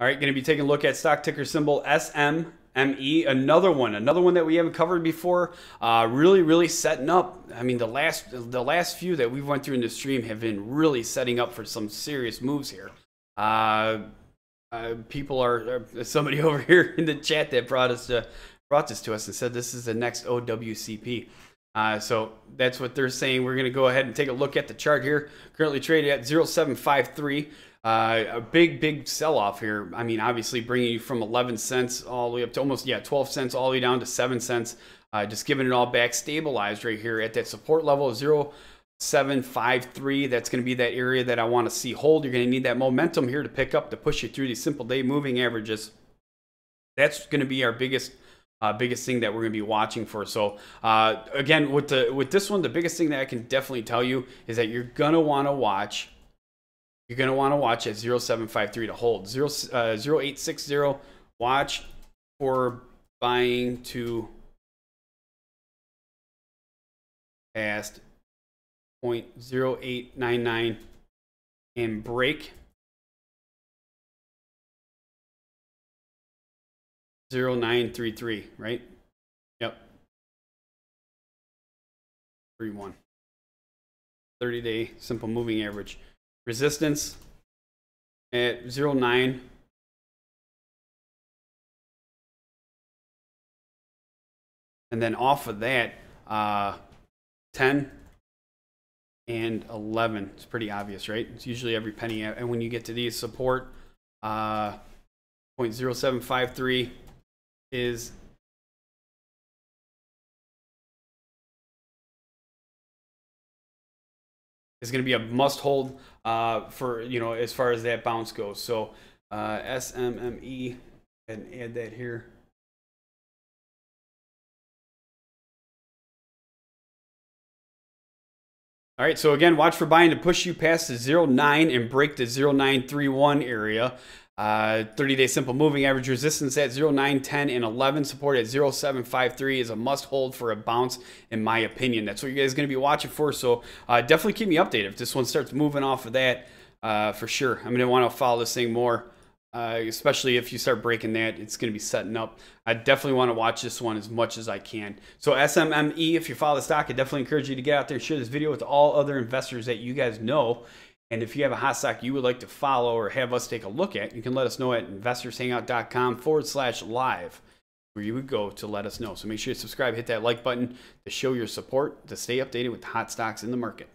All right, going to be taking a look at stock ticker symbol SMME, another one, another one that we haven't covered before. Uh, really, really setting up. I mean, the last the last few that we've went through in the stream have been really setting up for some serious moves here. Uh, uh, people are uh, somebody over here in the chat that brought us to, brought this to us and said this is the next OWCP. Uh, so that's what they're saying. We're going to go ahead and take a look at the chart here. Currently traded at 0753. Uh, a big, big sell off here. I mean, obviously bringing you from 11 cents all the way up to almost, yeah, 12 cents all the way down to 7 cents. Uh, just giving it all back, stabilized right here at that support level of 0.753. That's going to be that area that I want to see hold. You're going to need that momentum here to pick up to push you through these simple day moving averages. That's going to be our biggest uh, biggest thing that we're going to be watching for. So uh, again, with the with this one, the biggest thing that I can definitely tell you is that you're going to want to watch you're going to want to watch at 0753 to hold. 0, uh, 0860, watch for buying to past 0.0899 and break 0933, right? Yep. 31. 30 day simple moving average resistance at 0.9 and then off of that uh, 10 and 11 it's pretty obvious right? It's usually every penny. And when you get to these support uh, 0.0753 is is going to be a must hold uh, for you know as far as that bounce goes. So uh, SMME and add that here. All right, so again, watch for buying to push you past the 09 and break the 0931 area. 30-day uh, simple moving average resistance at 0, 9, 10, and 11. Support at 0, 7, 5, 3 is a must hold for a bounce, in my opinion. That's what you guys are going to be watching for. So uh, definitely keep me updated if this one starts moving off of that uh, for sure. I'm going to want to follow this thing more. Uh, especially if you start breaking that, it's going to be setting up. I definitely want to watch this one as much as I can. So SMME, if you follow the stock, I definitely encourage you to get out there and share this video with all other investors that you guys know. And if you have a hot stock you would like to follow or have us take a look at, you can let us know at investorshangout.com forward slash live, where you would go to let us know. So make sure you subscribe, hit that like button to show your support, to stay updated with hot stocks in the market.